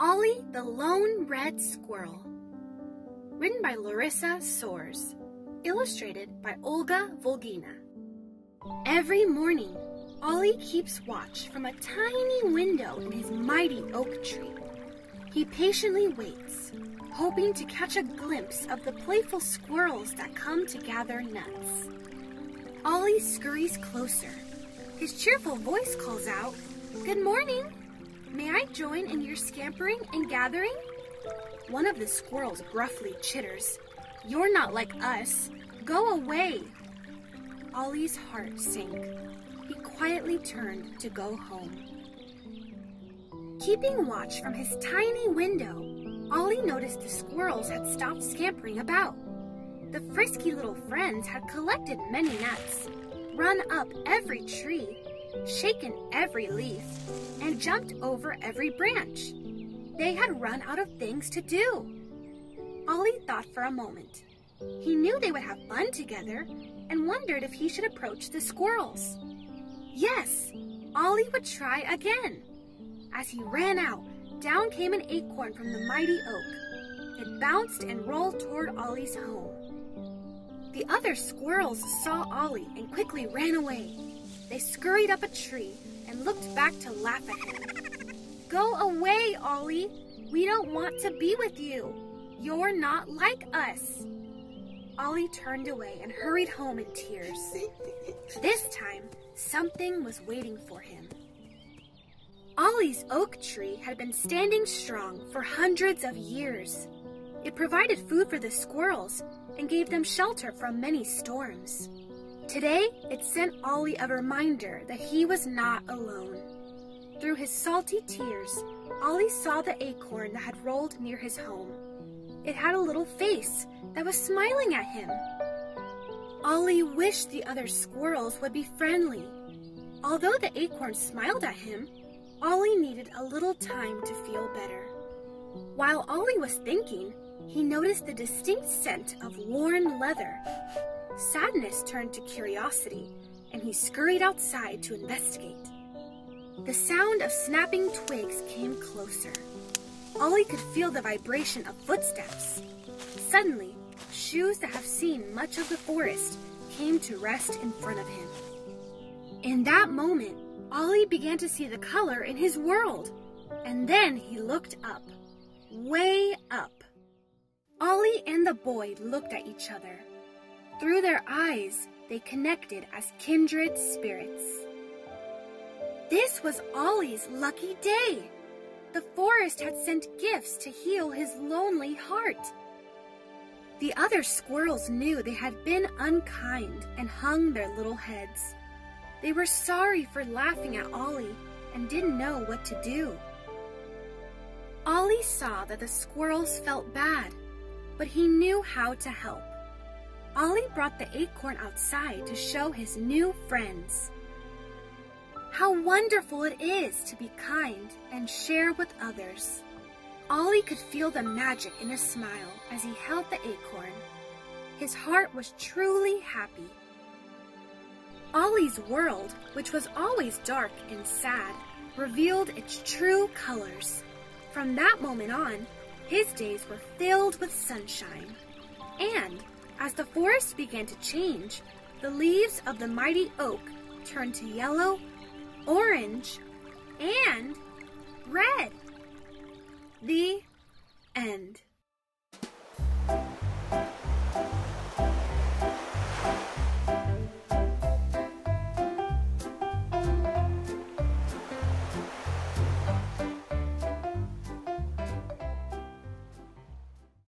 Olly the Lone Red Squirrel. Written by Larissa Soares. Illustrated by Olga Volgina. Every morning, Olly keeps watch from a tiny window in his mighty oak tree. He patiently waits, hoping to catch a glimpse of the playful squirrels that come to gather nuts. Olly scurries closer. His cheerful voice calls out, Good morning! May I join in your scampering and gathering? One of the squirrels gruffly chitters, You're not like us. Go away. Olly's heart sank. He quietly turned to go home. Keeping watch from his tiny window, Olly noticed the squirrels had stopped scampering about. The frisky little friends had collected many nuts, run up every tree, shaken every leaf, and jumped over every branch. They had run out of things to do. Olly thought for a moment. He knew they would have fun together and wondered if he should approach the squirrels. Yes, Olly would try again. As he ran out, down came an acorn from the mighty oak. It bounced and rolled toward Olly's home. The other squirrels saw Olly and quickly ran away. They scurried up a tree and looked back to laugh at him. Go away, Olly. We don't want to be with you. You're not like us. Olly turned away and hurried home in tears. This time, something was waiting for him. Olly's oak tree had been standing strong for hundreds of years. It provided food for the squirrels and gave them shelter from many storms. Today, it sent Olly a reminder that he was not alone. Through his salty tears, Olly saw the acorn that had rolled near his home. It had a little face that was smiling at him. Olly wished the other squirrels would be friendly. Although the acorn smiled at him, Olly needed a little time to feel better. While Olly was thinking, he noticed the distinct scent of worn leather. Sadness turned to curiosity, and he scurried outside to investigate. The sound of snapping twigs came closer. Olly could feel the vibration of footsteps. Suddenly, shoes that have seen much of the forest came to rest in front of him. In that moment, Olly began to see the color in his world. And then he looked up. Way up. Olly and the boy looked at each other. Through their eyes, they connected as kindred spirits. This was Olly's lucky day. The forest had sent gifts to heal his lonely heart. The other squirrels knew they had been unkind and hung their little heads. They were sorry for laughing at Olly and didn't know what to do. Olly saw that the squirrels felt bad, but he knew how to help. Olly brought the acorn outside to show his new friends. How wonderful it is to be kind and share with others. Olly could feel the magic in his smile as he held the acorn. His heart was truly happy. Olly's world, which was always dark and sad, revealed its true colors. From that moment on, his days were filled with sunshine. And as the forest began to change, the leaves of the mighty oak turned to yellow, orange, and red. The end.